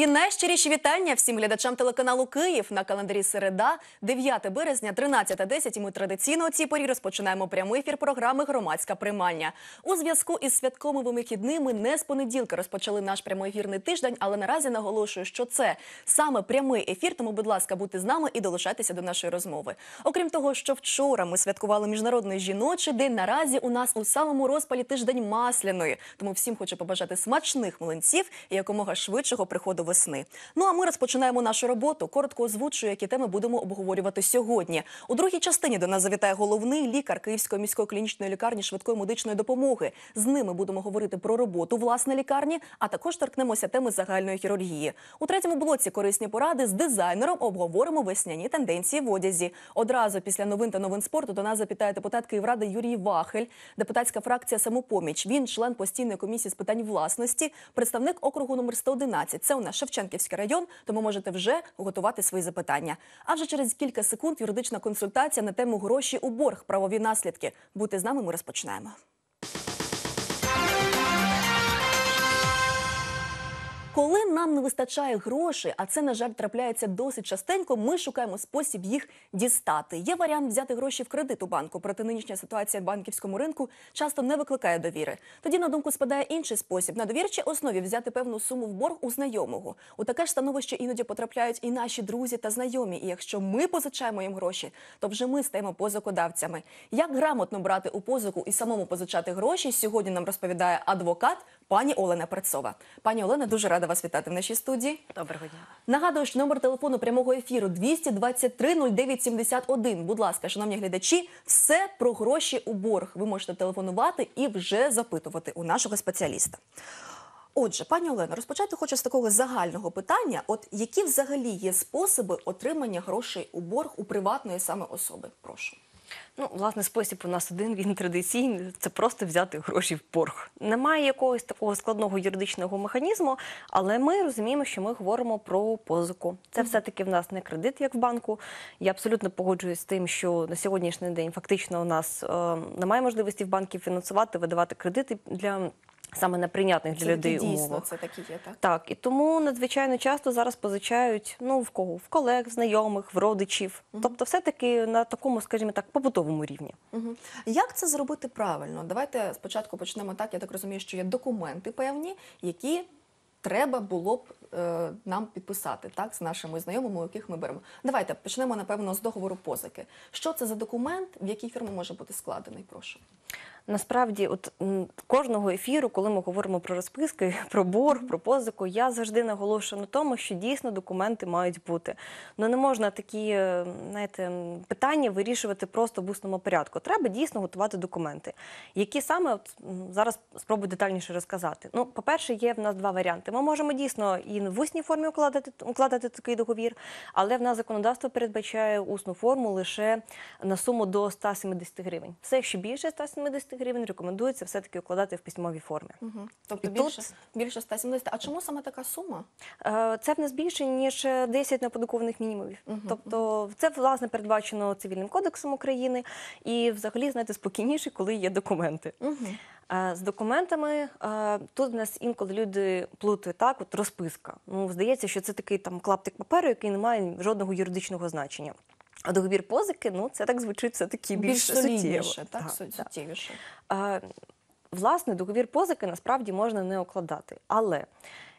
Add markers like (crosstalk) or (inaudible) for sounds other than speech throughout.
Мої найщиріші вітання всім глядачам телеканалу Київ на календарі середа, 9 березня, 13.10. І ми традиційно о цій порі розпочинаємо прямий ефір програми Громадська приймальня. У зв'язку із святковими вихідними не з понеділка розпочали наш прямоефірний тиждень, але наразі наголошую, що це саме прямий ефір. Тому, будь ласка, будьте з нами і долучайтеся до нашої розмови. Окрім того, що вчора ми святкували міжнародний жіночий день. Наразі у нас у самому розпалі тиждень масляної. Тому всім хочу побажати смачних млинців і якомога швидшого приходу весни. Ну а ми розпочинаємо нашу роботу. Коротко озвучую, які теми будемо обговорювати сьогодні. У другій частині до нас завітає головний лікар Київської міської клінічної лікарні швидкої медичної допомоги. З ними будемо говорити про роботу власне лікарні, а також торкнемося теми загальної хірургії. У третьому блоці корисні поради з дизайнером обговоримо весняні тенденції в одязі. Одразу після новин та новин спорту до нас запитає депутат Київради Юрій Вахель, депутатська фракція Самопоміч. Він член постійної комісії з питань власності, представник округу номер 111. Це у нас Шевченківський район, тому можете вже готувати свої запитання. А вже через кілька секунд юридична консультація на тему гроші у борг, правові наслідки. Бути з нами, ми розпочинаємо. Коли нам не вистачає грошей, а це, на жаль, трапляється досить частенько, ми шукаємо спосіб їх дістати. Є варіант взяти гроші в кредит у банку, проте нинішня ситуація в банківському ринку часто не викликає довіри. Тоді на думку спадає інший спосіб на довірчій основі взяти певну суму в борг у знайомого. У таке ж становище іноді потрапляють і наші друзі та знайомі. І якщо ми позичаємо їм гроші, то вже ми стаємо позикодавцями. Як грамотно брати у позику і самому позичати гроші, сьогодні нам розповідає адвокат пані Олена Прецова. Пані Олена, дуже рада вас вітати в нашій студії. Доброго дня. Нагадую, що номер телефону прямого ефіру 223 0971. Будь ласка, шановні глядачі, все про гроші у борг. Ви можете телефонувати і вже запитувати у нашого спеціаліста. Отже, пані Олено, розпочати хочу з такого загального питання: от які взагалі є способи отримання грошей у борг у приватної саме особи? Прошу. Ну, власне, спосіб у нас один, він традиційний. Це просто взяти гроші в борг. Немає якогось такого складного юридичного механізму, але ми розуміємо, що ми говоримо про позику. Це все-таки в нас не кредит, як в банку. Я абсолютно погоджуюсь з тим, що на сьогоднішній день фактично у нас е, немає можливості в банків фінансувати, видавати кредити для саме неприйнятних для людей таки дійсно умовах. це такі є, так? Так, і тому надзвичайно часто зараз позичають ну в кого? В колег, в знайомих, в родичів. Тобто, все-таки на такому, скажімо так, побутовому рівні. Угу. Як це зробити правильно? Давайте спочатку почнемо так. Я так розумію, що є документи певні, які треба було б е, нам підписати так з нашими знайомими, яких ми беремо. Давайте почнемо напевно з договору позики. Що це за документ, в якій фірмі може бути складений? Прошу. Насправді, от кожного ефіру, коли ми говоримо про розписки, (laughs) про борг, про позику, я завжди наголошую на тому, що дійсно документи мають бути. Ну не можна такі е, знаєте, питання вирішувати просто в усному порядку. Треба дійсно готувати документи. Які саме от зараз спробую детальніше розказати. Ну, по-перше, є в нас два варіанти. Ми можемо дійсно і в усній формі укладати, укладати такий договір, але в нас законодавство передбачає усну форму лише на суму до 170 гривень. Все, якщо більше 170 гривень, рекомендується все-таки укладати в письмовій формі. Угу. Тобто І більше, тут- більше 170. А чому саме така сума? Е, Це в нас більше ніж 10 неподаткових мінімумів. Тобто, це власне передбачено цивільним кодексом України, і взагалі знаєте спокійніше, коли є документи. Угу. З документами е, тут в нас інколи люди плутають так, от розписка. Ну здається, що це такий там клаптик паперу, який не має жодного юридичного значення. А договір позики, ну це так звучить, це таки більш, Більш суттєво. так, Так, су- так. суттєвіше. Е, Власне, договір позики насправді можна не укладати. Але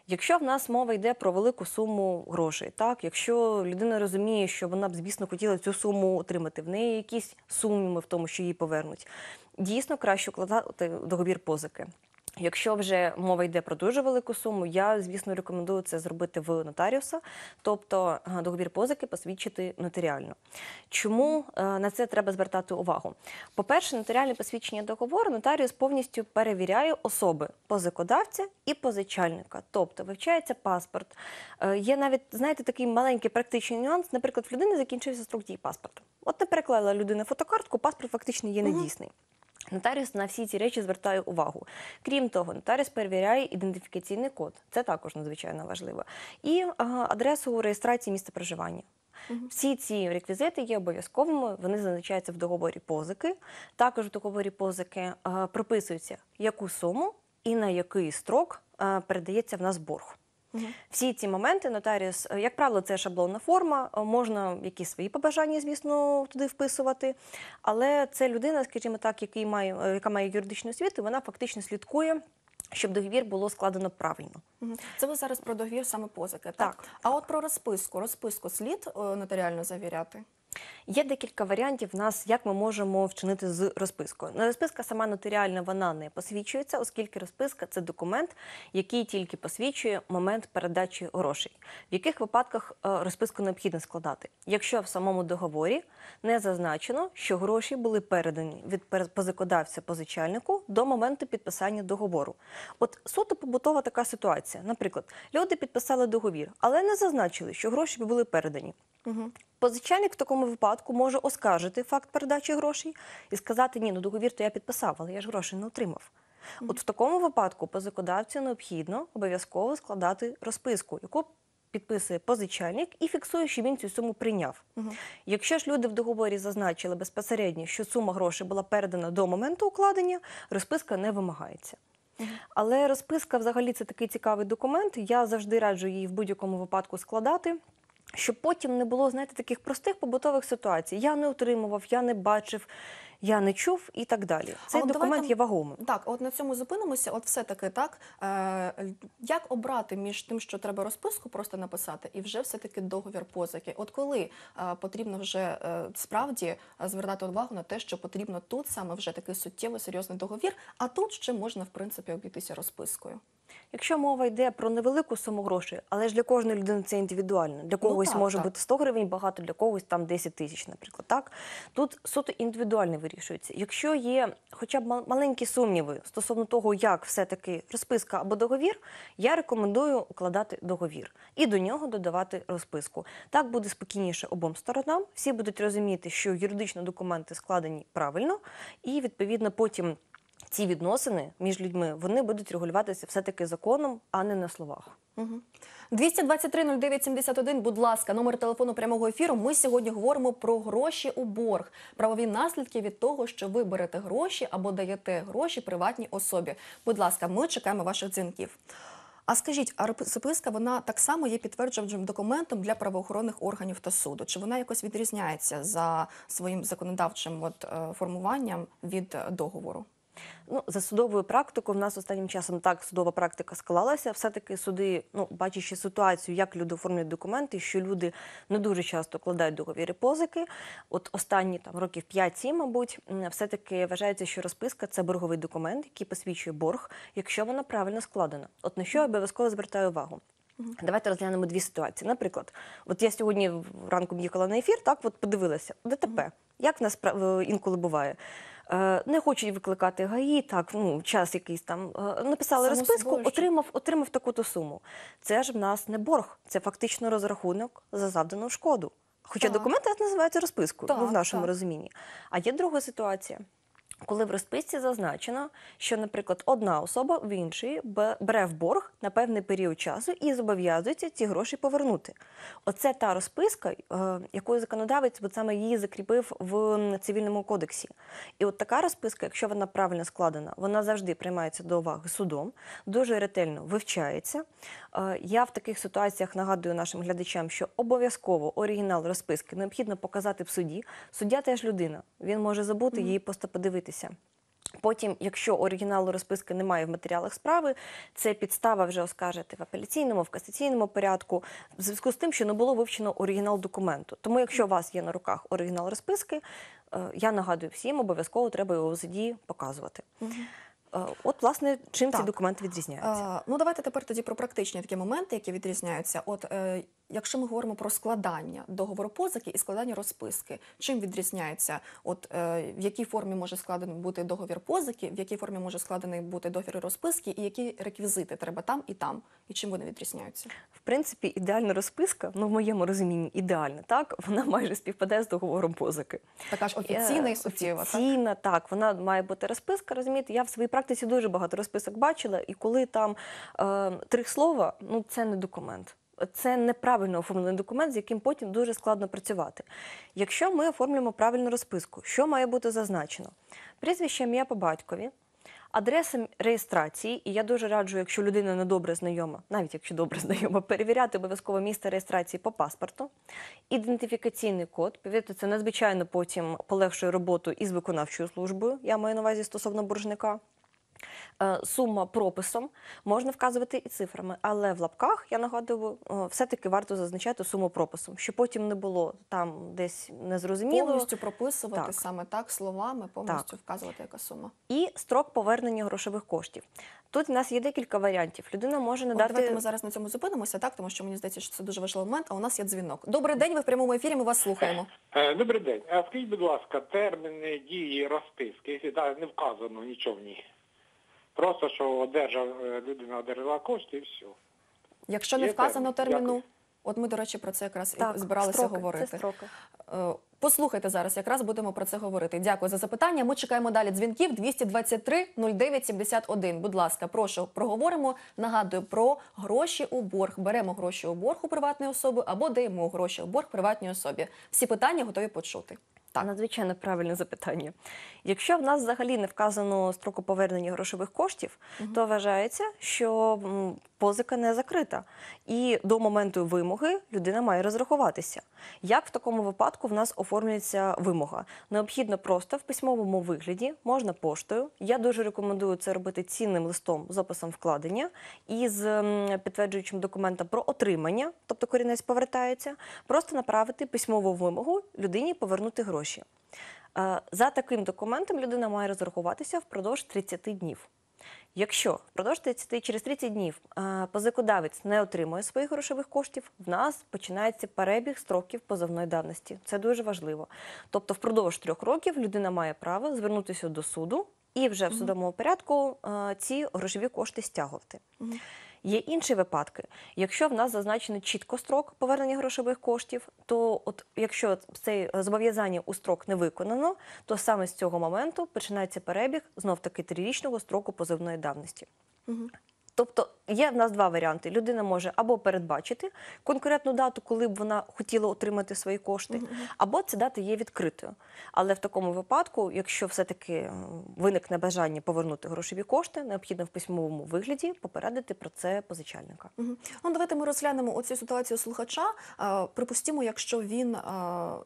якщо в нас мова йде про велику суму грошей, так якщо людина розуміє, що вона б, звісно, хотіла цю суму отримати, в неї якісь сумніви в тому, що її повернуть, дійсно краще укладати договір позики. Якщо вже мова йде про дуже велику суму, я звісно рекомендую це зробити в нотаріуса, тобто е, договір позики посвідчити нотаріально. Чому е, на це треба звертати увагу? По-перше, нотаріальне посвідчення договору нотаріус повністю перевіряє особи позикодавця і позичальника, тобто вивчається паспорт. Е, Є навіть знаєте такий маленький практичний нюанс. Наприклад, в людини закінчився строк дії паспорта. От не переклала людина фотокартку, паспорт фактично є недійсний. Нотаріус на всі ці речі звертає увагу. Крім того, нотаріус перевіряє ідентифікаційний код. Це також надзвичайно важливо. І адресу реєстрації місця проживання. Всі ці реквізити є обов'язковими, вони зазначаються в договорі позики. Також в договорі позики прописується, яку суму і на який строк передається в нас борг. Всі ці моменти нотаріус, е, як правило, це шаблонна форма, е, можна якісь свої побажання, звісно, туди вписувати. Але це людина, скажімо так, який має, е, яка має юридичну освіту, вона фактично слідкує, щоб договір було складено правильно. Це ви зараз про договір саме позики, так? Так. А от про розписку. Розписку слід нотаріально завіряти? Є декілька варіантів в нас, як ми можемо вчинити з розпискою. Ну, Розписка сама нотаріальна вона не посвідчується, оскільки розписка це документ, який тільки посвідчує момент передачі грошей. В яких випадках е, розписку необхідно складати? Якщо в самому договорі не зазначено, що гроші були передані від позикодавця позичальнику до моменту підписання договору. От суто побутова така ситуація. Наприклад, люди підписали договір, але не зазначили, що гроші були передані. Угу. Позичальник в такому випадку може оскаржити факт передачі грошей і сказати: ні, ну договір то я підписав, але я ж грошей не отримав. От в такому випадку позикодавцю необхідно обов'язково складати розписку, яку підписує позичальник і фіксує, що він цю суму прийняв. Якщо ж люди в договорі зазначили безпосередньо, що сума грошей була передана до моменту укладення, розписка не вимагається. Але розписка взагалі це такий цікавий документ. Я завжди раджу її в будь-якому випадку складати. Щоб потім не було, знаєте, таких простих побутових ситуацій. Я не отримував, я не бачив, я не чув і так далі. Цей документ давайте- є вагомим. Так, от на цьому зупинимося. От все-таки так. Е, як обрати між тим, що треба розписку просто написати, і вже все-таки договір позики? От коли е, потрібно вже е, справді е, звертати увагу на те, що потрібно тут саме вже такий суттєвий серйозний договір, а тут ще можна в принципі обійтися розпискою. Якщо мова йде про невелику суму грошей, але ж для кожної людини це індивідуально. Для когось так, може так. бути 100 гривень багато, для когось там 10 тисяч, наприклад. Так тут суто індивідуально вирішується. Якщо є хоча б мал- маленькі сумніви стосовно того, як все-таки розписка або договір, я рекомендую укладати договір і до нього додавати розписку. Так буде спокійніше обом сторонам. Всі будуть розуміти, що юридично документи складені правильно, і відповідно потім. Ці відносини між людьми вони будуть регулюватися все-таки законом, а не на словах. Угу. 223 09 71, будь ласка, номер телефону прямого ефіру. Ми сьогодні говоримо про гроші у борг, правові наслідки від того, що ви берете гроші або даєте гроші приватній особі. Будь ласка, ми чекаємо ваших дзвінків. А скажіть, а розписка вона так само є підтверджувальним документом для правоохоронних органів та суду? Чи вона якось відрізняється за своїм законодавчим от, е, формуванням від е, договору? Ну, за судовою практикою, в нас останнім часом так судова практика склалася. Все-таки суди, ну, бачачи ситуацію, як люди оформлюють документи, що люди не дуже часто кладають договіри позики. От останні там років 5-7, мабуть, все-таки вважається, що розписка це борговий документ, який посвідчує борг, якщо вона правильно складена. От на що я обов'язково звертаю увагу. Давайте розглянемо дві ситуації. Наприклад, от я сьогодні ранком їхала на ефір, так от подивилася ДТП. Як в нас е, інколи буває? Е, Не хочуть викликати ГАІ, так ну час якийсь там е, написали Само розписку, собою, отримав, отримав таку-то суму. Це ж в нас не борг, це фактично розрахунок за завдану шкоду. Хоча Так. документ називаються розпискою, ну, в нашому так. розумінні. А є друга ситуація. Коли в розписці зазначено, що, наприклад, одна особа в іншої бере в борг на певний період часу і зобов'язується ці гроші повернути. Оце та розписка, е, якою законодавець от саме її закріпив в цивільному кодексі. І от така розписка, якщо вона правильно складена, вона завжди приймається до уваги судом, дуже ретельно вивчається. Е, Я в таких ситуаціях нагадую нашим глядачам, що обов'язково оригінал розписки необхідно показати в суді. Суддя теж людина, він може забути її просто подивитися. Потім, якщо оригіналу розписки немає в матеріалах справи, це підстава вже оскаржити в апеляційному, в касаційному порядку, в зв'язку з тим, що не було вивчено оригінал документу. Тому, якщо у вас є на руках оригінал розписки, е, я нагадую всім, обов'язково треба його в суді показувати. Е, От, власне, чим ці Так. документи відрізняються. Е, ну, давайте тепер тоді про практичні такі моменти, які відрізняються. От якщо ми говоримо про складання договору позики і складання розписки, чим відрізняється? От е, в якій формі може складений бути договір позики, в якій формі може складений бути договір розписки, і які реквізити треба там і там, і чим вони відрізняються? В принципі, ідеальна розписка, ну в моєму розумінні ідеальна, так вона майже співпадає з договором позики. Така ж офіційна і Е, суттєва. Так? Офіційна, так, вона має бути розписка. Розумієте, я в своїй практиці дуже багато розписок бачила, і коли там е, три слова, ну це не документ. Це неправильно оформлений документ, з яким потім дуже складно працювати. Якщо ми оформлюємо правильну розписку, що має бути зазначено? Прізвище ім'я по батькові, Адреса реєстрації, і я дуже раджу, якщо людина не добре знайома, навіть якщо добре знайома, перевіряти обов'язково місце реєстрації по паспорту, ідентифікаційний код. Повірте, це надзвичайно потім полегшує роботу із виконавчою службою. Я маю на увазі стосовно боржника. Е, Сума прописом можна вказувати і цифрами, але в лапках я нагадую, е, все-таки варто зазначати суму прописом, щоб потім не було там десь незрозуміло. Повністю прописувати Так. саме так словами, повністю вказувати, яка сума. І строк повернення грошових коштів. Тут у нас є декілька варіантів. Людина може не От дати давайте ми зараз на цьому зупинимося, так тому що мені здається, що це дуже важливий момент. А у нас є дзвінок. Добрий день. Ви в прямому ефірі. Ми вас слухаємо. Е, Добрий день. А скажіть, будь ласка, терміни дії розписки, якщо не вказано нічого в ній. Просто що одержав, е, людина одержала кошти і все. Якщо не Є вказано термін. терміну, Дякую. от ми, до речі, про це якраз так, і збиралися строки, говорити. Це строки. Е, Послухайте зараз, якраз будемо про це говорити. Дякую за запитання. Ми чекаємо далі дзвінків 223 09 71. Будь ласка, прошу, проговоримо. Нагадую про гроші у борг. Беремо гроші у борг у приватної особи або даємо гроші у борг приватній особі. Всі питання готові почути. Так. Надзвичайно правильне запитання. Якщо в нас взагалі не вказано строку повернення грошових коштів, то вважається, що позика не закрита. І до моменту вимоги людина має розрахуватися. Як в такому випадку в нас оформлюється вимога? Необхідно просто в письмовому вигляді, можна поштою. Я дуже рекомендую це робити цінним листом з описом вкладення і з підтверджуючим документом про отримання, тобто корінець повертається, просто направити письмову вимогу людині повернути гроші. Е, За таким документом людина має розрахуватися впродовж 30 днів. Якщо впродовж 30, через 30 днів е, позикодавець не отримує своїх грошових коштів, в нас починається перебіг строків позовної давності. Це дуже важливо. Тобто, впродовж трьох років людина має право звернутися до суду і вже в судовому порядку е, ці грошові кошти стягувати. Є інші випадки. Якщо в нас зазначено чітко строк повернення грошових коштів, то от якщо це зобов'язання у строк не виконано, то саме з цього моменту починається перебіг знов таки трирічного строку позивної давності. Тобто є в нас два варіанти. Людина може або передбачити конкретну дату, коли б вона хотіла отримати свої кошти, або ця дата є відкритою. Але в такому випадку, якщо все-таки виникне бажання повернути грошові кошти, необхідно в письмовому вигляді попередити про це позичальника. Мгм. Ну, давайте ми розглянемо оцю ситуацію слухача. Припустімо, якщо він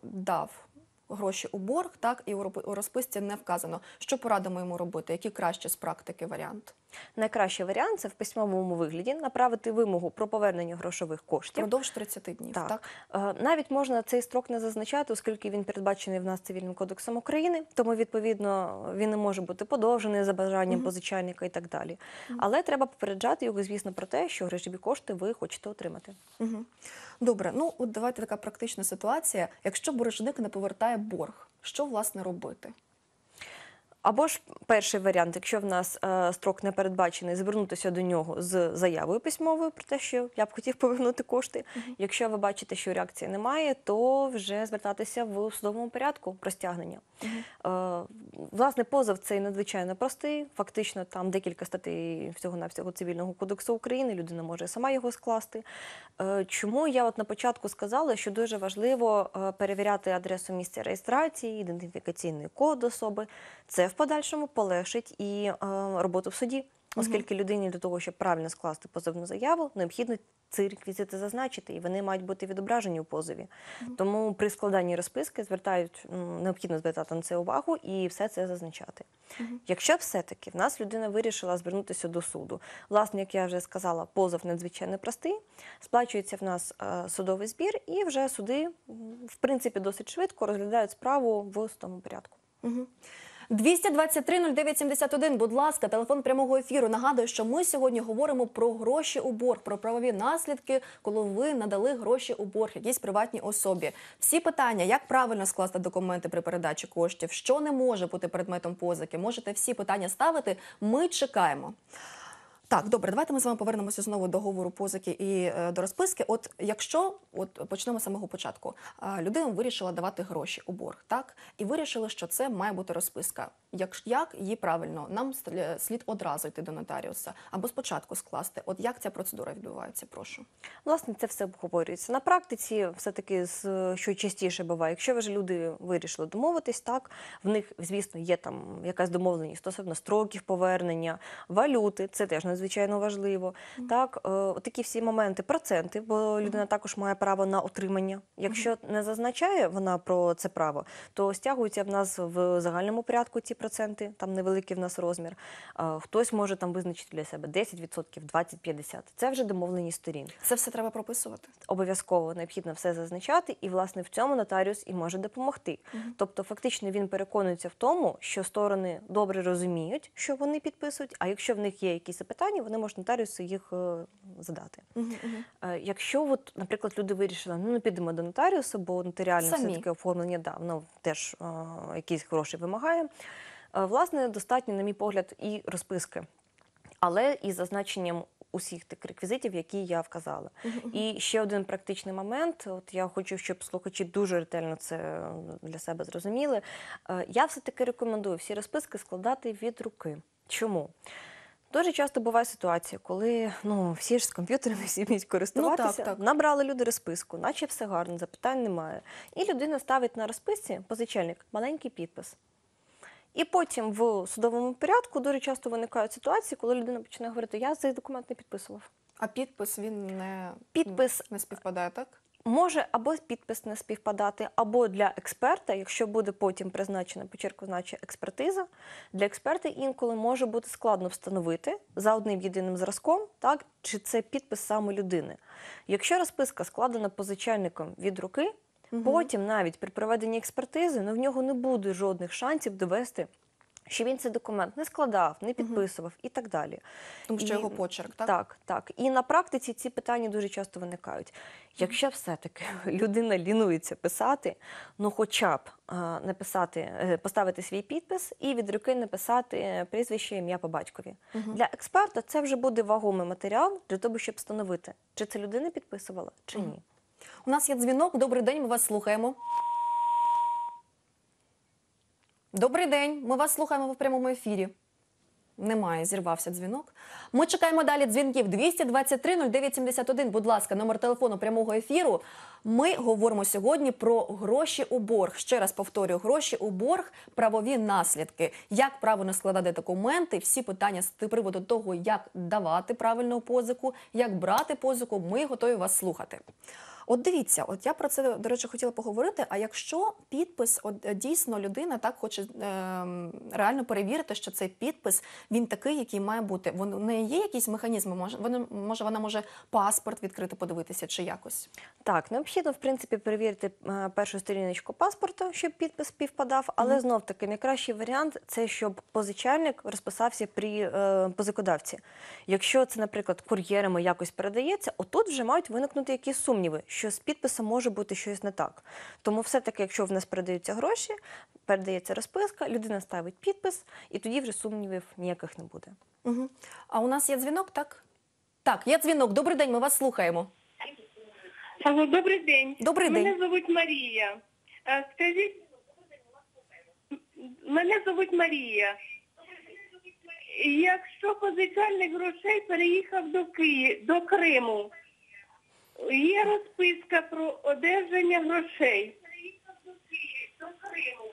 дав гроші у борг, так і у розписці не вказано. Що порадимо йому робити? Який краще з практики варіант? Найкращий варіант це в письмовому вигляді направити вимогу про повернення грошових коштів. Впродовж 30 днів. Так. Так. Е, Навіть можна цей строк не зазначати, оскільки він передбачений в нас цивільним кодексом України, тому відповідно він не може бути подовжений за бажанням позичальника і так далі. Але треба попереджати його, звісно, про те, що грошові кошти ви хочете отримати. Угу. Добре, ну от давайте така практична ситуація. Якщо боржник не повертає борг, що власне робити? Або ж перший варіант, якщо в нас е, строк не передбачений, звернутися до нього з заявою письмовою про те, що я б хотів (laughs) повернути кошти. Якщо ви бачите, що реакції немає, то вже звертатися в судовому порядку про стягнення. Е, власне, позов цей надзвичайно простий. Фактично, там декілька статей всього навсього цивільного кодексу України. Людина може сама його скласти. Е, чому я от на початку сказала, що дуже важливо е, перевіряти адресу місця реєстрації, ідентифікаційний код особи. Це в подальшому полегшить і е, роботу в суді, оскільки людині для того, щоб правильно скласти позовну заяву, необхідно ці реквізити зазначити, і вони мають бути відображені у позові. Тому при складанні розписки звертають необхідно звертати на це увагу і все це зазначати. Якщо все-таки в нас людина вирішила звернутися до суду, власне, як я вже сказала, позов надзвичайно простий, сплачується в нас е, судовий збір, і вже суди, в принципі, досить швидко розглядають справу в судовому порядку. Угу. 223 09 71, будь ласка, телефон прямого ефіру. Нагадую, що ми сьогодні говоримо про гроші у борг, про правові наслідки, коли ви надали гроші у борг якійсь приватній особі. Всі питання, як правильно скласти документи при передачі коштів, що не може бути предметом позики, можете всі питання ставити. Ми чекаємо. Так, добре, давайте ми з вами повернемося знову до говору позики і е, до розписки. От якщо от почнемо з самого початку, людина вирішила давати гроші у борг, так і вирішили, що це має бути розписка. Як як її правильно, нам слід одразу йти до нотаріуса або спочатку скласти. От як ця процедура відбувається? Прошу. Власне, це все обговорюється. На практиці все-таки, з- що частіше буває, якщо вже люди вирішили домовитись, так, в них, звісно, є там якась домовленість стосовно строків повернення, валюти, це теж надзвичайно важливо. Так, е, такі всі моменти, проценти, бо людина також має право на отримання. Якщо не зазначає вона про це право, то стягуються в нас в загальному порядку ці проценти, там невеликий в нас розмір. Е, Хтось може там визначити для себе 10%, 20-50%. Це вже домовленість сторін Це все треба прописувати. обов'язково необхідно все зазначати, і власне в цьому нотаріус і може допомогти. Тобто, фактично, він переконується в тому, що сторони добре розуміють, що вони підписують. А якщо в них є якісь запитання, вони можуть нотаріусу їх е, задати. Е, Якщо, от, наприклад, люди вирішили, ну не підемо до нотаріуса, бо нотаріальне все таки оформлення да, воно теж е, якісь гроші вимагає. Власне, достатньо, на мій погляд, і розписки, але із зазначенням усіх тих реквізитів, які я вказала. І ще один практичний момент. От я хочу, щоб слухачі дуже ретельно це для себе зрозуміли. Я все-таки рекомендую всі розписки складати від руки. Чому? Дуже часто буває ситуація, коли ну всі ж з комп'ютерами (laughs) всі вміють користуватися. так. Набрали люди розписку, наче все гарно, запитань немає. І людина ставить на розписці позичальник маленький підпис. І потім в судовому порядку дуже часто виникають ситуації, коли людина починає говорити: я цей документ не підписував. А підпис він не Підпис не співпадає, так? Може або підпис не співпадати, або для експерта, якщо буде потім призначена почерку значить експертиза, для експерта інколи може бути складно встановити за одним єдиним зразком, так чи це підпис саме людини. Якщо розписка складена позичальником від руки, потім навіть при проведенні експертизи ну, в нього не буде жодних шансів довести. Що він цей документ не складав, не підписував і так далі. Тому що І- його почерк, так? Так, так. І на практиці ці питання дуже часто виникають. Якщо все-таки (laughs) людина лінується писати, ну хоча б е, написати, е, поставити свій підпис і від руки написати е, прізвище, ім'я по батькові. Для експерта це вже буде вагомий матеріал для того, щоб встановити, чи це людина підписувала, чи ні. У нас є дзвінок. Добрий день, ми вас слухаємо. Добрий день, ми вас слухаємо в прямому ефірі. Немає, зірвався дзвінок. Ми чекаємо далі дзвінків 223 0971. Будь ласка, номер телефону прямого ефіру. Ми говоримо сьогодні про гроші у борг. Ще раз повторюю, гроші у борг, правові наслідки. Як правильно складати документи, всі питання з приводу того, як давати правильну позику, як брати позику, ми готові вас слухати. От дивіться, от я про це до речі хотіла поговорити. А якщо підпис, от е, дійсно людина так хоче ем, реально перевірити, що цей підпис він такий, який має бути. Вон у неї є якісь механізми? Може, вона може вона може паспорт відкрити, подивитися чи якось. Так, необхідно, в принципі, перевірити е, першу сторіночку паспорта, щоб підпис співпадав, але знов таки найкращий варіант це щоб позичальник розписався при е, позикодавці. Якщо це, наприклад, кур'єрами якось передається, отут вже мають виникнути якісь сумніви, що з підписом може бути щось не так. Тому все-таки, якщо в нас передаються гроші, передається розписка, людина ставить підпис, і тоді вже сумнівів ніяких не буде. Угу. А у нас є дзвінок, так? Так, є дзвінок. Добрий день, ми вас слухаємо. Алло, добрий день. Добрий мене день. звуть Марія. Е, Скажіть, мене звуть Марія. Якщо позичальник грошей переїхав до Киї, до Криму, є розписка про одержання грошей. До Криму.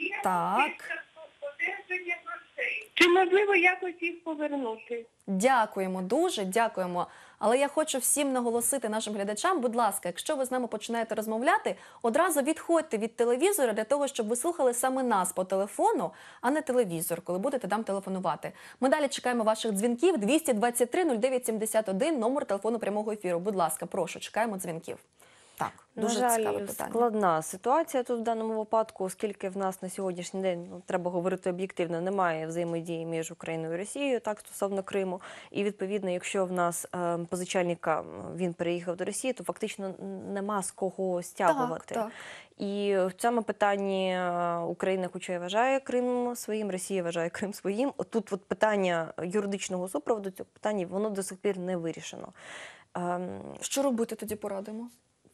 Є Так. розписка про одержання грошей. Чи можливо якось їх повернути? Дякуємо дуже, дякуємо. Але я хочу всім наголосити нашим глядачам, будь ласка, якщо ви з нами починаєте розмовляти, одразу відходьте від телевізора для того, щоб ви слухали саме нас по телефону, а не телевізор, коли будете там телефонувати. Ми далі чекаємо ваших дзвінків 223 0971, номер телефону прямого ефіру. Будь ласка, прошу, чекаємо дзвінків. Так, На дуже жаль, цікаве питання. складна ситуація тут в даному випадку, оскільки в нас на сьогоднішній день ну, треба говорити об'єктивно, немає взаємодії між Україною і Росією так стосовно Криму. І відповідно, якщо в нас е, позичальника він переїхав до Росії, то фактично нема з кого стягувати. Так, так. І в цьому питанні е, Україна, хоча й вважає Крим своїм, Росія вважає Крим своїм. Отут от питання юридичного супроводу цього питання воно до сих пір не вирішено. Ем, Що робити тоді порадимо?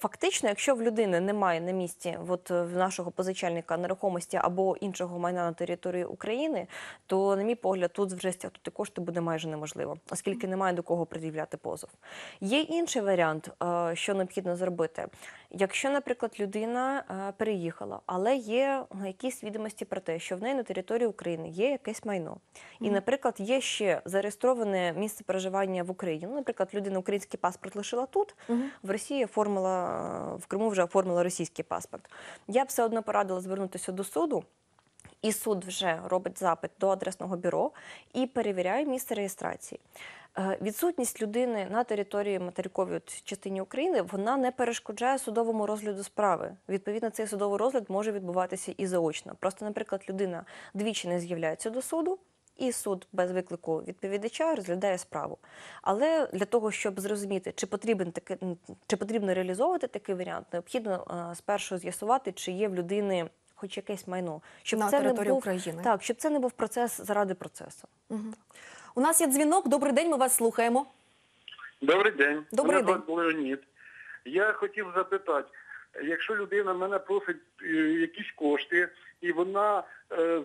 Фактично, якщо в людини немає на місці от, е, в нашого позичальника нерухомості або іншого майна на території України, то, на мій погляд, тут вже стягнути кошти буде майже неможливо, оскільки немає до кого пред'являти позов. Є інший варіант, е, що необхідно зробити. Якщо, наприклад, людина е, переїхала, але є якісь відомості про те, що в неї на території України є якесь майно, і, наприклад, є ще зареєстроване місце проживання в Україні. Ну, наприклад, людина український паспорт лишила тут, в Росії оформила в Криму вже оформила російський паспорт. Я б все одно порадила звернутися до суду. І суд вже робить запит до адресного бюро і перевіряє місце реєстрації. Е, Відсутність людини на території материкової от частині України вона не перешкоджає судовому розгляду справи. Відповідно, цей судовий розгляд може відбуватися і заочно. Просто, наприклад, людина двічі не з'являється до суду, і суд без виклику відповідача розглядає справу. Але для того, щоб зрозуміти, чи потрібен таки, чи потрібно реалізовувати такий варіант, необхідно е, спершу з'ясувати, чи є в людини хоч якесь майно, щоб На це не території був України. так, щоб це не був процес заради процесу. У нас є дзвінок. Добрий день, ми вас слухаємо. Добрий день. Добрий мене звати Леонід. Я хотів запитати, якщо людина мене просить е, якісь кошти, і вона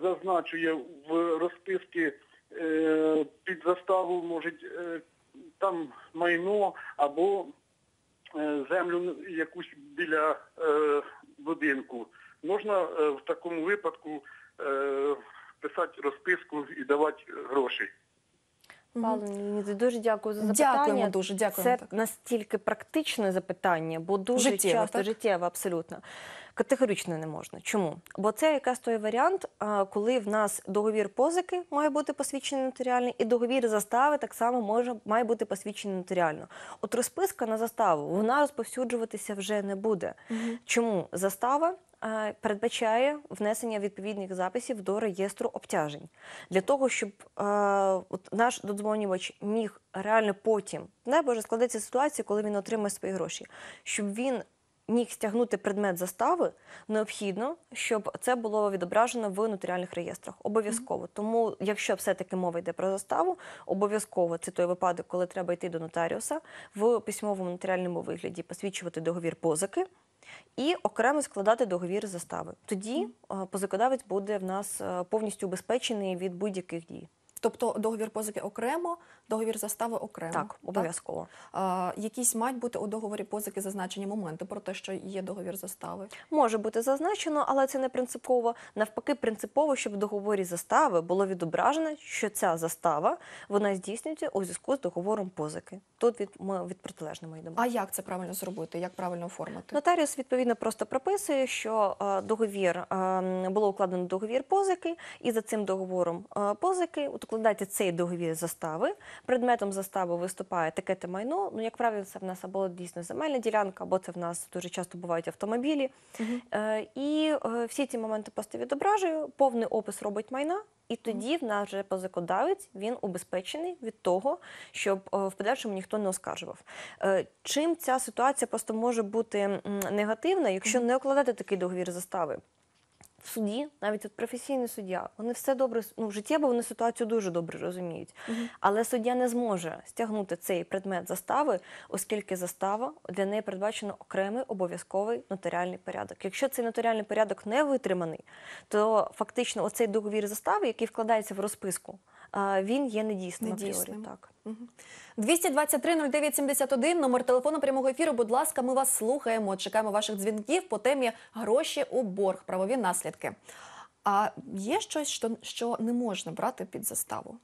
зазначує в розписці е, під заставу, може, е, там майно або е, землю якусь біля е, будинку, можна е, в такому випадку е, писати розписку і давати гроші. Павло дуже дякую за запитання. Дякуємо дуже, дякуємо. Це настільки практичне запитання, бо дуже Життєве, часто так? життєве, абсолютно. Категорично не можна. Чому? Бо це якраз той варіант, коли в нас договір позики має бути посвідчений нотаріально, і договір застави так само може має бути посвідчений нотаріально. От розписка на заставу вона розповсюджуватися вже не буде. Чому застава? Передбачає внесення відповідних записів до реєстру обтяжень для того, щоб е, от наш додзвонювач міг реально потім, не боже, складеться ситуація, коли він отримає свої гроші, щоб він міг стягнути предмет застави, необхідно, щоб це було відображено в нотаріальних реєстрах. Обов'язково. Тому, якщо все-таки мова йде про заставу, обов'язково це той випадок, коли треба йти до нотаріуса в письмовому нотаріальному вигляді, посвідчувати договір позики. І окремо складати договір застави. Тоді е, позикодавець буде в нас е, повністю убезпечений від будь-яких дій. Тобто договір позики окремо, договір застави окремо. Так, обов'язково. А, якісь мають бути у договорі позики зазначені моменти про те, що є договір застави. Може бути зазначено, але це не принципово. Навпаки, принципово, щоб в договорі застави було відображено, що ця застава вона здійснюється у зв'язку з договором позики. Тут від ми від протилежного йдемо. А як це правильно зробити? Як правильно оформити? Нотаріус відповідно просто прописує, що е, договір е, було укладено договір позики, і за цим договором е, позики от цей договір застави. Предметом застави виступає таке те майно. Ну, як правило, це в нас або дійсно земельна ділянка, або це в нас дуже часто бувають автомобілі. Е, і е, всі ці моменти просто відображую, повний опис робить майна. І тоді в нас вже позакодавець він убезпечений від того, щоб е, в подальшому ніхто не оскаржував. Е, Чим ця ситуація просто може бути негативна, якщо не укладати такий договір застави? В суді, навіть от професійний суддя, вони все добре ну, життєво вони ситуацію дуже добре розуміють. Але суддя не зможе стягнути цей предмет застави, оскільки застава для неї передбачено окремий обов'язковий нотаріальний порядок. Якщо цей нотаріальний порядок не витриманий, то фактично оцей договір застави, який вкладається в розписку, він є недійсним. Недійсним. Так. 223 09 71, номер телефону прямого ефіру. Будь ласка, ми вас слухаємо. Чекаємо ваших дзвінків по темі гроші у борг, правові наслідки. А є щось, що, що не можна брати під заставу?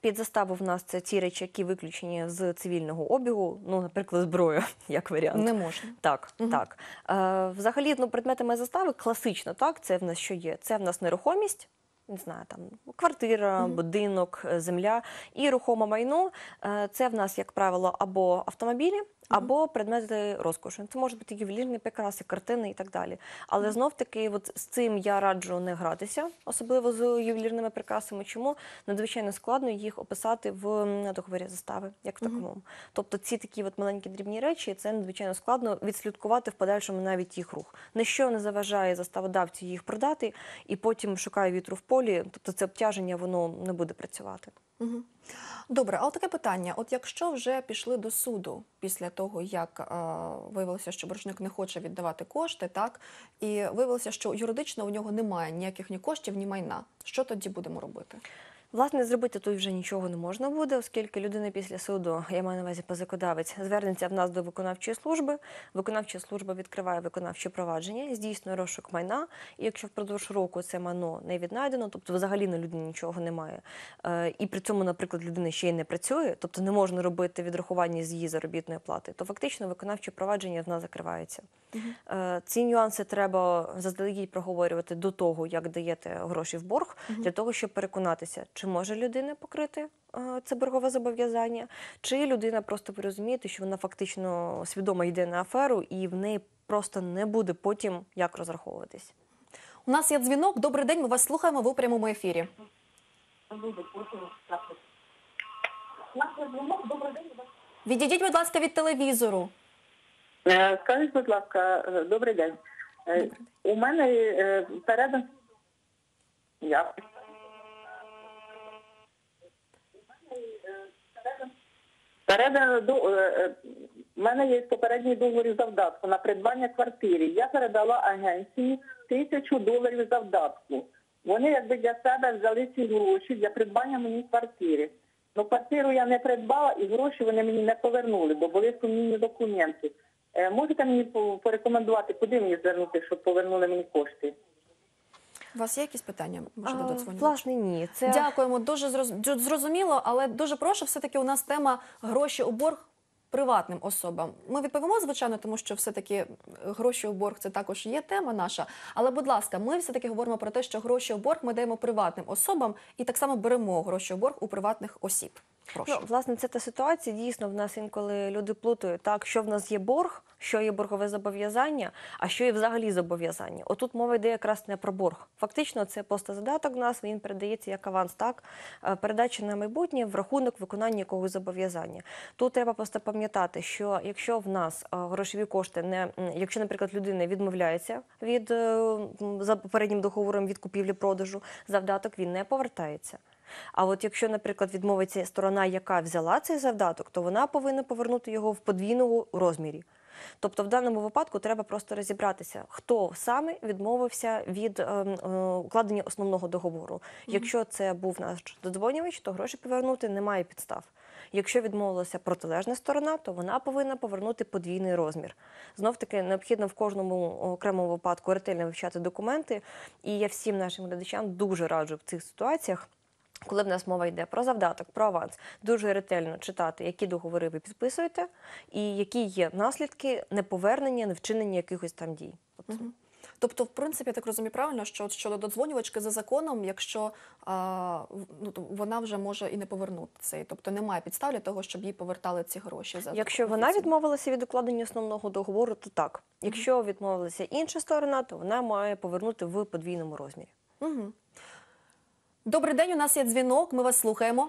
Під заставу в нас це ті речі, які виключені з цивільного обігу, ну, наприклад, зброя, (laughs) як варіант. Не можна. Так, так. Е, взагалі, ну, предметами застави класично, так, це в нас що є? Це в нас нерухомість, не знаю, там квартира, будинок, е, земля і рухоме майно. е, Це в нас, як правило, або автомобілі, або предмети розкоші. Це можуть бути ювелірні прикраси, картини і так далі. Але знов таки, от з цим я раджу не гратися, особливо з ювелірними прикрасами. Чому надзвичайно складно їх описати в договорі застави, як в такому. Тобто ці такі от маленькі дрібні речі, це надзвичайно складно відслідкувати в подальшому навіть їх рух. Ніщо не заважає заставодавцю їх продати і потім шукає вітру в полі. Тобто це обтяження воно не буде працювати. Угу. Добре, але таке питання: от якщо вже пішли до суду після того, як е, виявилося, що боржник не хоче віддавати кошти, так і виявилося, що юридично у нього немає ніяких ні коштів, ні майна. Що тоді будемо робити? Власне, зробити тут вже нічого не можна буде, оскільки людина після суду, я маю на увазі позакодавець, звернеться в нас до виконавчої служби. Виконавча служба відкриває виконавче провадження, здійснює розшук майна. І якщо впродовж року це майно не віднайдено, тобто взагалі на людині нічого немає, е, і при цьому, наприклад, людина ще й не працює, тобто не можна робити відрахування з її заробітної плати, то фактично виконавче провадження в нас закривається. Е, Ці нюанси треба заздалегідь проговорювати до того, як даєте гроші в борг, для того, щоб переконатися, чи може людина покрити е, це боргове зобов'язання, чи людина просто ви розумієте, що вона фактично свідомо йде на аферу і в неї просто не буде потім як розраховуватись. У нас є дзвінок. Добрий день. Ми вас слухаємо. Ви у прямому ефірі. Відійдіть, будь ласка, від телевізору. Е, Скажіть, будь ласка, е, добрий день. Е, У мене передан. Я. Передано до е, е, в мене є попередній договір завдатку на придбання квартири. Я передала агенції тисячу доларів завдатку. Вони якби для себе взяли ці гроші для придбання мені квартири. Ну квартиру я не придбала і гроші вони мені не повернули, бо були сумнівні документи. Е, Можете мені порекомендувати, куди мені звернути, щоб повернули мені кошти? У вас є якісь питання? Може, до додзвонювача? Власне, ні. Це Дякуємо. Дуже зроз- зрозуміло, але дуже прошу, все-таки у нас тема гроші у борг приватним особам. Ми відповімо, звичайно, тому що все-таки е, гроші у борг це також є тема наша. Але, будь ласка, ми все-таки говоримо про те, що гроші у борг ми даємо приватним особам і так само беремо гроші у борг у приватних осіб. Прошу. Ну, власне, це та ситуація. Дійсно, в нас інколи люди плутають так, що в нас є борг, що є боргове зобов'язання, а що є взагалі зобов'язання. Отут мова йде якраз не про борг. Фактично, це постозадаток в нас, він передається як аванс, так Е, передача на майбутнє в рахунок виконання якогось зобов'язання. Тут треба просто пам'ятати, що якщо в нас е, грошові кошти не якщо, наприклад, людина відмовляється від е, за попереднім договором від купівлі-продажу, завдаток він не повертається. А от якщо, наприклад, відмовиться сторона, яка взяла цей завдаток, то вона повинна повернути його в подвійному розмірі. Тобто в даному випадку треба просто розібратися, хто саме відмовився від ем, е, укладення основного договору. Якщо це був наш додзвонювач, то гроші повернути немає підстав. Якщо відмовилася протилежна сторона, то вона повинна повернути подвійний розмір. Знов таки необхідно в кожному окремому випадку ретельно вивчати документи. І я всім нашим глядачам дуже раджу в цих ситуаціях. Коли в нас мова йде про завдаток, про аванс, дуже ретельно читати, які договори ви підписуєте, і які є наслідки неповернення, невчинення якихось там дій. Тобто, в принципі, я так розумію правильно, що щодо додзвонювачки за законом, якщо а, ну, вона вже може і не повернути цей, тобто немає підстав для того, щоб їй повертали ці гроші. За Якщо вона відмовилася від укладення основного договору, то так. Якщо відмовилася інша сторона, то вона має повернути в подвійному розмірі. Угу. Добрий день, у нас є дзвінок, ми вас слухаємо.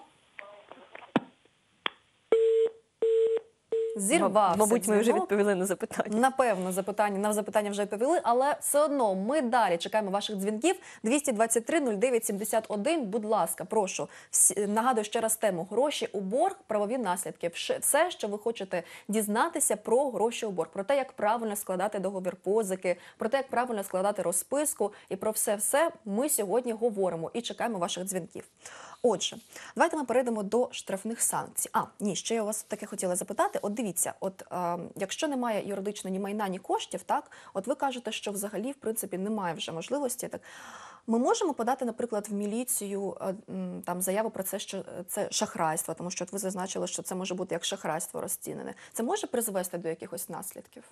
Зірвався Мабуть, ми вже відповіли на запитання. Напевно, запитання на запитання вже відповіли, але все одно ми далі чекаємо ваших дзвінків. 223 09 71. Будь ласка, прошу. Нагадую ще раз тему гроші у борг, правові наслідки. Все, що ви хочете дізнатися про гроші у борг, про те, як правильно складати договір позики, про те, як правильно складати розписку, і про все все ми сьогодні говоримо і чекаємо ваших дзвінків. Отже, давайте ми перейдемо до штрафних санкцій. А ні, ще я у вас таке хотіла запитати. Дивіться, от е, якщо немає юридично ні майна, ні коштів, так от ви кажете, що взагалі в принципі немає вже можливості. Так ми можемо подати, наприклад, в міліцію е, там заяву про це, що це шахрайство, тому що от ви зазначили, що це може бути як шахрайство розцінене. Це може призвести до якихось наслідків?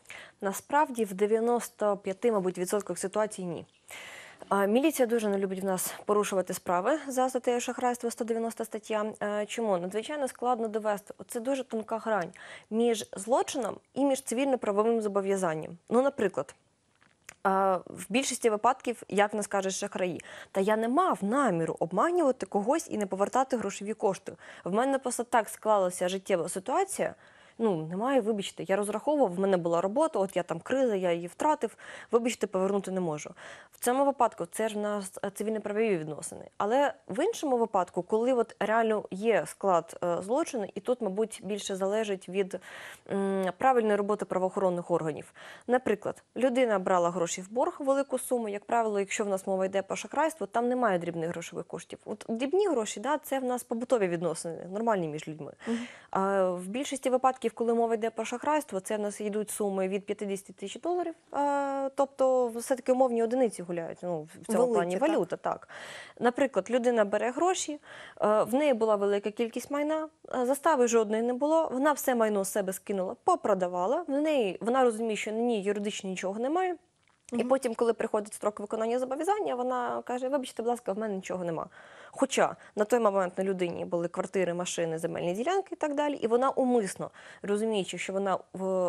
Насправді в 95, мабуть, відсотках ситуацій ні. Міліція дуже не любить в нас порушувати справи за статтею шахрайство 190 стаття. Е, Чому? Надзвичайно складно довести. Це дуже тонка грань між злочином і між цивільно-правовим зобов'язанням. Ну, наприклад. В більшості випадків, як нас кажуть шахраї, та я не мав наміру обманювати когось і не повертати грошові кошти. В мене просто так склалася життєва ситуація. Ну, немає, вибачте, я розраховував, в мене була робота, от я там криза, я її втратив, вибачте, повернути не можу. В цьому випадку це ж в нас е, цивільно-правові відносини. Але в іншому випадку, коли от реально є склад е, злочину, і тут, мабуть, більше залежить від правильної роботи правоохоронних органів. Наприклад, людина брала гроші в борг, велику суму. Як правило, якщо в нас мова йде про шахрайство, там немає дрібних грошових коштів. От дрібні гроші, да, це в нас побутові відносини, нормальні між людьми. А в більшості випадків, коли мова йде про шахрайство, це в нас йдуть суми від 50 тисяч доларів. Тобто, все-таки умовні одиниці гуляють. Ну, в цьому Великі, плані так. валюта. Так. Наприклад, людина бере гроші, е, в неї була велика кількість майна, е, застави жодної не було. Вона все майно з себе скинула, попродавала. В неї вона розуміє, що на ній юридично нічого немає. І потім, коли приходить строк виконання зобов'язання, вона каже: Вибачте, будь ласка, в мене нічого нема. Хоча на той момент на людині були квартири, машини, земельні ділянки і так далі, і вона умисно, розуміючи, що вона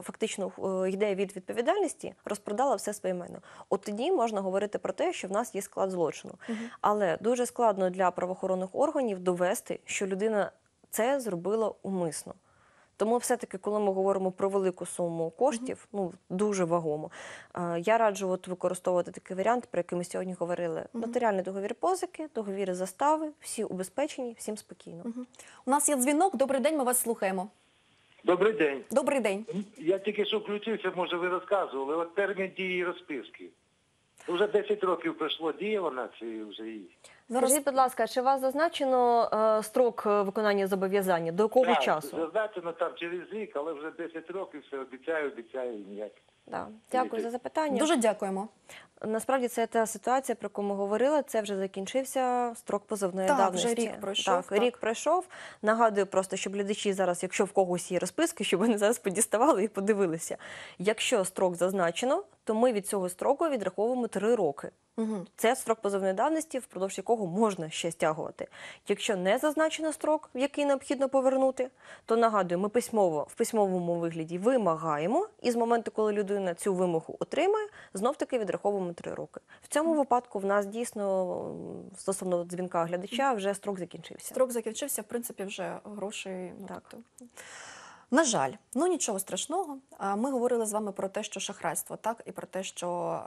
фактично йде від відповідальності, розпродала все своє майно. От тоді можна говорити про те, що в нас є склад злочину. Але дуже складно для правоохоронних органів довести, що людина це зробила умисно. Тому все-таки, коли ми говоримо про велику суму коштів, ну дуже вагому, е, я раджу от використовувати такий варіант, про який ми сьогодні говорили: нотаріальний договір позики, договіри застави, всі убезпечені, всім спокійно. У нас є дзвінок. Добрий день, ми вас слухаємо. Добрий день. Добрий день. Я тільки що включився, може ви розказували. От термін дії розписки. Вже 10 років пройшло, діє вона чи вже її? Зараз Скажіть, будь ласка, чи у вас зазначено е, строк е, виконання зобов'язання? До якого Так, часу? Зазначено там через рік, але вже 10 років все обіцяю, обіцяю і ніяк. Да. Дякую за запитання. дуже дякуємо. Насправді це та ситуація, про яку ми говорили. Це вже закінчився строк позовної Так, давності. вже рік пройшов, Так, так. рік пройшов. Нагадую просто, щоб глядачі зараз, якщо в когось є розписки, щоб вони зараз подіставали і подивилися. Якщо строк зазначено, то ми від цього строку відраховуємо три роки. Угу. Це строк позовної давності, впродовж якого можна ще стягувати. Якщо не зазначено строк, в який необхідно повернути, то нагадую, ми письмово в письмовому вигляді вимагаємо, і з моменту, коли людина цю вимогу отримає, знов таки відраховуємо три роки. В цьому випадку в нас дійсно стосовно дзвінка глядача вже строк закінчився. Строк закінчився, в принципі, вже грошей. Ну, Так. тобто. На жаль, ну нічого страшного. Ми говорили з вами про те, що шахрайство, так, і про те, що.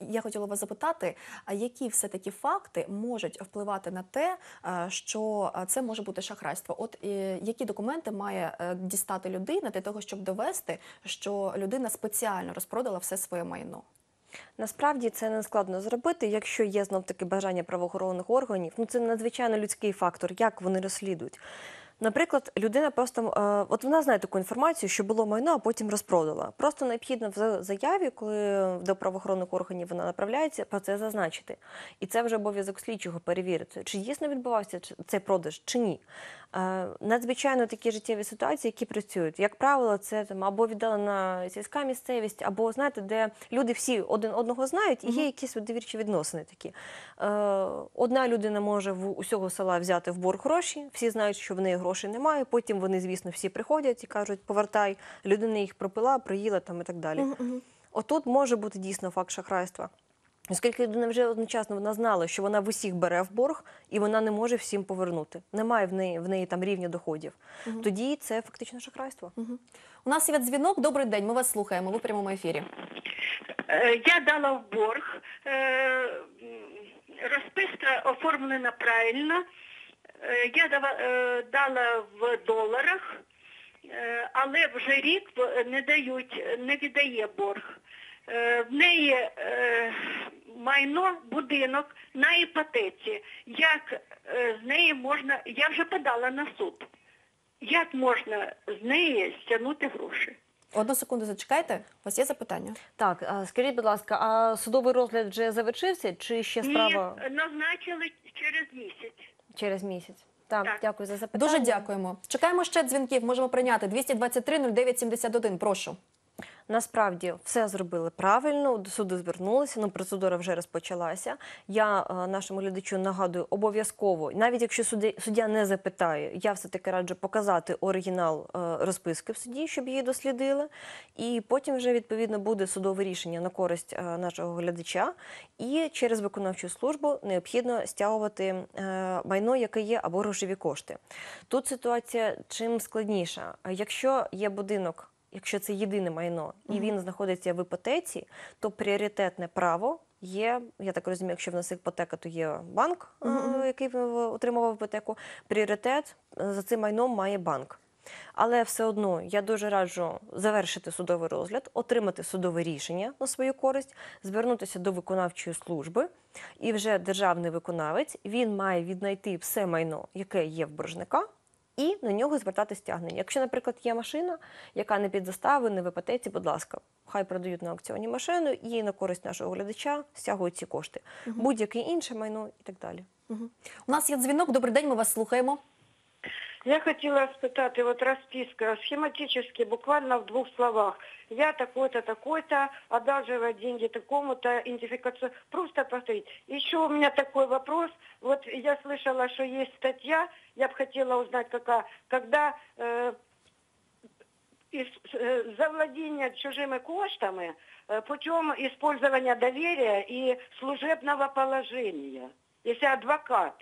Я хотіла вас запитати, а які все-таки факти можуть впливати на те, що це може бути шахрайство? От які документи має е, дістати людина для того, щоб довести, що людина спеціально розпродала все своє майно? Насправді це не складно зробити, якщо є знов таки бажання правоохоронних органів. Ну це надзвичайно людський фактор, як вони розслідують. Наприклад, людина просто е, от вона знає таку інформацію, що було майно, а потім розпродала. Просто необхідно в заяві, коли до правоохоронних органів вона направляється, про це зазначити. І це вже обов'язок слідчого перевірити, чи дійсно відбувався цей продаж, чи ні. Е, Надзвичайно такі життєві ситуації, які працюють. Як правило, це там або віддалена сільська місцевість, або знаєте, де люди всі один одного знають, і є якісь довірчі відносини такі. Е, Одна людина може в усього села взяти в борг гроші, всі знають, що в неї грошей немає. Потім вони, звісно, всі приходять і кажуть, повертай, людина їх пропила, приїла там і так далі. Отут може бути дійсно факт шахрайства. Оскільки людина вже одночасно вона знала, що вона в усіх бере в борг і вона не може всім повернути. Немає в неї в неї там рівня доходів. Тоді це фактично шахрайство. У нас є дзвінок. Добрий день. Ми вас слухаємо. Ви в прямому ефірі. Е, Я дала в борг, е, розписка оформлена правильно. Е, Я е, дала в доларах, е, але вже рік не дають, не віддає борг. В неї майно, будинок на іпотеці. Як з неї можна, я вже подала на суд. Як можна з неї стягнути гроші? Одну секунду зачекайте. У вас є запитання? Так, скажіть, будь ласка, а судовий розгляд вже завершився, чи ще справа Ні, назначили через місяць. Через місяць? Так, Так. дякую за запитання. Дуже дякуємо. Чекаємо ще дзвінків. Можемо прийняти 223 09 71. Прошу. Насправді все зробили правильно, до суду звернулися, ну процедура вже розпочалася. Я е, нашому глядачу нагадую обов'язково, навіть якщо суддя не запитає, я все таки раджу показати оригінал е, розписки в суді, щоб її дослідили. І потім вже відповідно буде судове рішення на користь е, нашого глядача. І через виконавчу службу необхідно стягувати майно, яке є, або грошові кошти. Тут ситуація чим складніша. Якщо є будинок, якщо це єдине майно, і він знаходиться в іпотеці, то пріоритетне право. Є, я так розумію, якщо в нас іпотека, то є банк, е, який е, отримував іпотеку. Пріоритет е, за цим майном має банк. Але все одно я дуже раджу завершити судовий розгляд, отримати судове рішення на свою користь, звернутися до виконавчої служби, і вже державний виконавець він має віднайти все майно, яке є в боржника, і на нього звертати стягнення. Якщо, наприклад, є машина, яка не під застави, не в іпотеці, будь ласка, хай продають на аукціоні машину і на користь нашого глядача стягують ці кошти. Будь-яке інше майно і так далі. У нас є дзвінок. Добрий день, ми вас слухаємо. Я хотіла спитати, от розписка схематически, буквально в двух словах. Я такой-то, такой-то, одалживаю деньги такому-то, идентификацию. Просто повторить. Еще у меня такой вопрос. Вот я слышала, что есть статья, я бы хотела узнать, какая, когда э, ис- э, завладение чужими коштами э, путем использования доверия и служебного положения. Если адвокат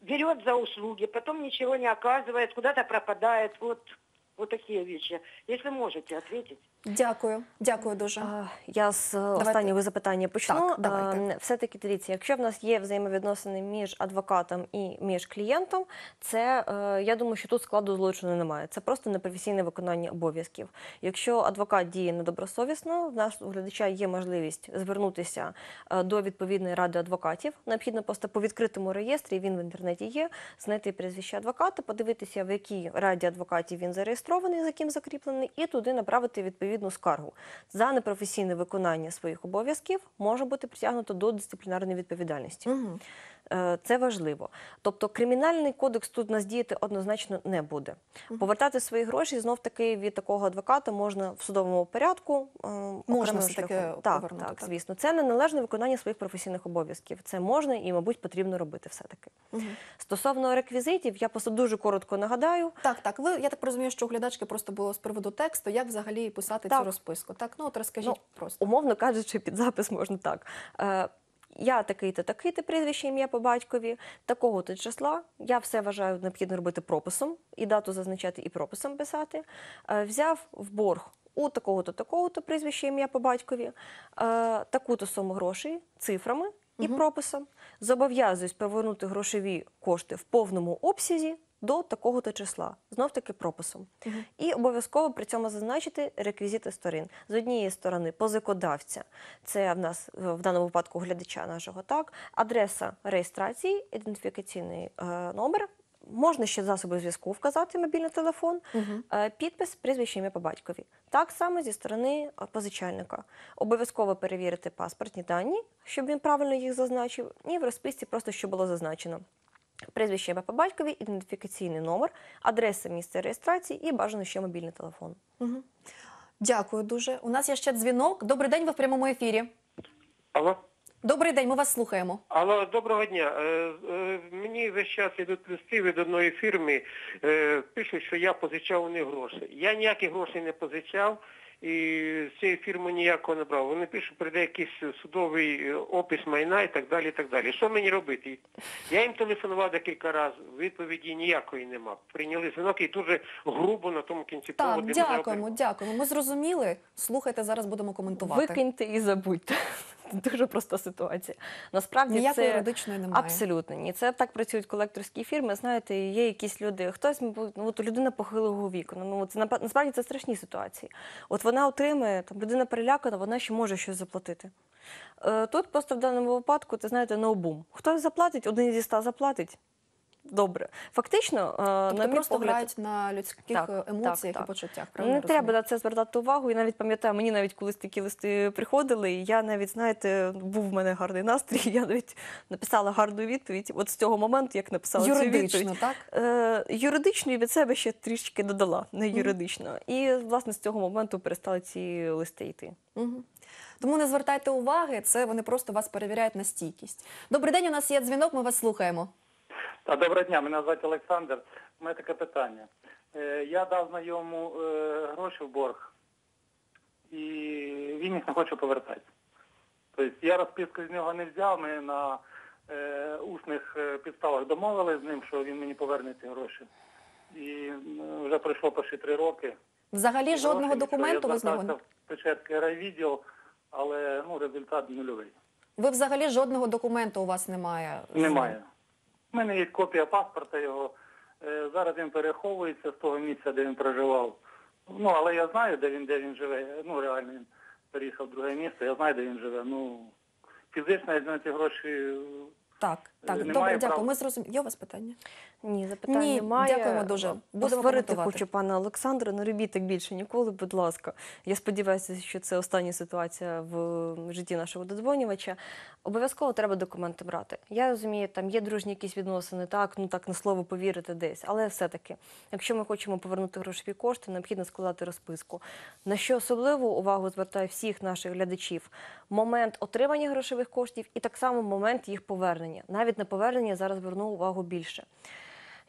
берет за услуги, потом ничего не оказывает, куда-то пропадает. Вот, вот такие вещи. Если можете ответить. Дякую, дякую дуже. А, Я з е, останнього запитання почну. Так, давайте. Ем, Все-таки дивіться, якщо в нас є взаємовідносини між адвокатом і між клієнтом, це е, я думаю, що тут складу злочину немає. Це просто непрофесійне виконання обов'язків. Якщо адвокат діє недобросовісно, в нас у глядача є можливість звернутися е, до відповідної ради адвокатів. Необхідно просто по відкритому реєстрі, він в інтернеті є, знайти прізвище адвоката, подивитися, в якій раді адвокатів він зареєстрований, за ким закріплений, і туди направити відповідну скаргу. За непрофесійне виконання своїх обов'язків може бути притягнуто до дисциплінарної відповідальності. Мгм. Е, Це важливо. Тобто кримінальний кодекс тут нас діяти однозначно не буде. Повертати свої гроші знов таки від такого адвоката можна в судовому порядку. е, окремим все-таки так, повернути, так, так? звісно. Це неналежне виконання своїх професійних обов'язків. Це можна і, мабуть, потрібно робити все-таки. Стосовно реквізитів, я просто дуже коротко нагадаю. Так, так. Ви я так розумію, що глядачки просто було з приводу тексту, як взагалі писати Так. цю розписку. Так, ну от розкажіть Ну, просто. Умовно кажучи, під запис можна так. Я такий-то, такий-то прізвище, ім'я по батькові, такого-то числа. Я все вважаю необхідно робити прописом, і дату зазначати, і прописом писати. Е, взяв в борг у такого-то, такого-то прізвище, ім'я по батькові, е, таку-то суму грошей цифрами і прописом. Зобов'язуюсь повернути грошові кошти в повному обсязі до такого-то числа, знов таки прописом. І обов'язково при цьому зазначити реквізити сторін. З однієї сторони позикодавця, це в нас е, в даному випадку глядача нашого, так, адреса реєстрації, ідентифікаційний е, номер. Можна ще засоби зв'язку вказати, мобільний телефон, е, підпис, прізвище ім'я по батькові. Так само зі сторони е, позичальника. Обов'язково перевірити паспортні дані, щоб він правильно їх зазначив, і в розписці просто що було зазначено. Прізвище ім'я по батькові, ідентифікаційний номер, адреса місця реєстрації і бажано ще мобільний телефон. Дякую дуже. У нас є ще дзвінок. Добрий день, ви в прямому ефірі. Алло, Добрий день, ми вас слухаємо. алло, доброго дня. Е, е, мені весь час йдуть листи від одної фірми, е, пишуть, що я позичав у них гроші. Я ніяких грошей не позичав і з цієї фірми ніякого не брав. Вони пишуть, прийде якийсь судовий е, опис майна і так далі. і так далі. Що мені робити? Я їм телефонував декілька разів, відповіді ніякої нема. Прийняли дзвінок і дуже грубо на тому кінці Так, дякуємо, дякуємо. Ми зрозуміли. Слухайте, зараз будемо коментувати. Викиньте і забудьте. (laughs) Дуже проста ситуація. Насправді Ніякої це юридичної немає. абсолютно ні. Це так працюють колекторські фірми. Знаєте, є якісь люди. Хтось ну, от людина похилого віку. Ну це насправді це страшні ситуації. От вона отримує там людина перелякана, вона ще може щось заплатити. Е, Тут просто в даному випадку, ти знаєте, на обум. Хтось заплатить, один зі ста заплатить. Добре. Фактично, е, на Тобто мій просто погляд, грають на людських Так, е, емоціях так, і почуттях. правильно Не треба на це звертати увагу. І навіть пам'ятаю, мені навіть колись такі листи приходили. І я навіть, знаєте, був в мене гарний настрій. (laughs) Я навіть написала гарну відповідь. От з цього моменту, як написала цю відповідь. так? Е, юридично і від себе ще трішки додала, не юридично. І власне з цього моменту перестали ці листи йти. Мгм. Тому не звертайте уваги, це вони просто вас перевіряють на стійкість. Добрий день, у нас є дзвінок, ми вас слухаємо. Доброго дня, мене звати Олександр. У мене таке питання. Е, Я дав знайому е, гроші в борг, і він їх не хоче повертати. Тобто я розписку з нього не взяв, ми на е, усних підставах домовились з ним, що він мені поверне ці гроші. І вже пройшло почти три роки. Взагалі жодного документу ви з нього Я в Печерський райвідділ, але ну, результат нульовий. ви взагалі жодного документу у вас немає. Немає. У мене є копія паспорта його. Е, Зараз він переховується з того місця, де він проживав. Ну, але я знаю, де він, де він живе. Ну, реально він переїхав в друге місце, я знаю, де він живе. Ну, фізично я на ці гроші. е, Так, так. Немає Добре, дякую. Ми зрозуміли. Є у вас питання? Ні, запитань Ні, немає. дякуємо дуже. Будемо Посварити коментувати. хочу пана Олександра. Не робіть так більше ніколи, будь ласка. Я сподіваюся, що це остання ситуація в житті нашого додзвонювача. Обов'язково треба документи брати. Я розумію, там є дружні якісь відносини, так, ну так на слово повірити десь. Але все-таки, якщо ми хочемо повернути грошові кошти, необхідно складати розписку. На що особливу увагу звертаю всіх наших глядачів: момент отримання грошових коштів і так само момент їх повернення. Навіть на повернення зараз зверну увагу більше.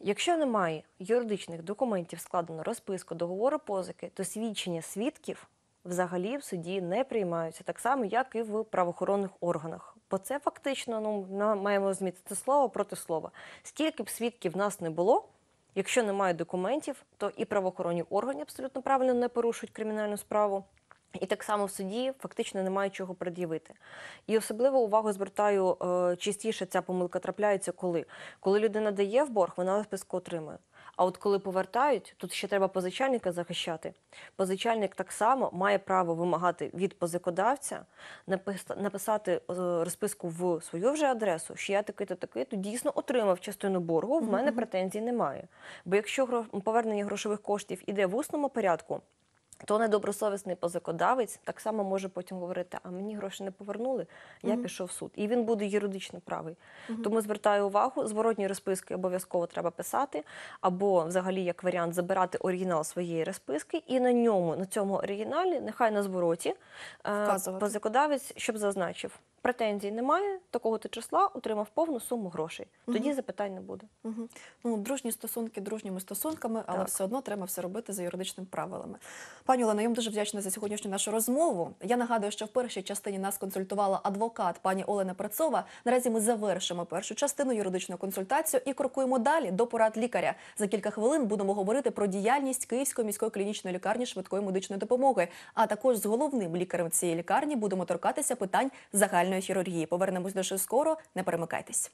Якщо немає юридичних документів, складено розписку, договору позики, то свідчення свідків взагалі в суді не приймаються, так само, як і в правоохоронних органах. Бо це фактично ну, маємо змітити слово проти слова. Скільки б свідків в нас не було, якщо немає документів, то і правоохоронні органи абсолютно правильно не порушують кримінальну справу. І так само в суді фактично немає чого пред'явити. І особливо увагу звертаю, е, частіше ця помилка трапляється коли? Коли людина дає в борг, вона розписку отримує. А от коли повертають, тут ще треба позичальника захищати. Позичальник так само має право вимагати від позикодавця напис- написати е, розписку в свою вже адресу, що я такий-то такий-то дійсно отримав частину боргу, в мене претензій немає. Бо якщо повернення грошових коштів іде в усному порядку, то недобросовісний позикодавець так само може потім говорити: а мені гроші не повернули, я пішов в суд. І він буде юридично правий. Тому звертаю увагу, зворотні розписки обов'язково треба писати, або взагалі як варіант забирати оригінал своєї розписки, і на ньому, на цьому оригіналі, нехай на звороті е, Вказувати. щоб зазначив. Претензій немає, такого-то числа отримав повну суму грошей. Тоді запитань не буде. Мгм. Ну, дружні стосунки дружніми стосунками, але Так. все одно треба все робити за юридичними правилами. Пані Олено, я вам дуже вдячна за сьогоднішню нашу розмову. Я нагадую, що в першій частині нас консультувала адвокат пані Олена Працова. Наразі ми завершимо першу частину юридичну консультацію і крокуємо далі до порад лікаря. За кілька хвилин будемо говорити про діяльність Київської міської клінічної лікарні швидкої медичної допомоги. А також з головним лікарем цієї лікарні будемо торкатися питань загальної хірургії. Повернемось дуже скоро. Не перемикайтесь.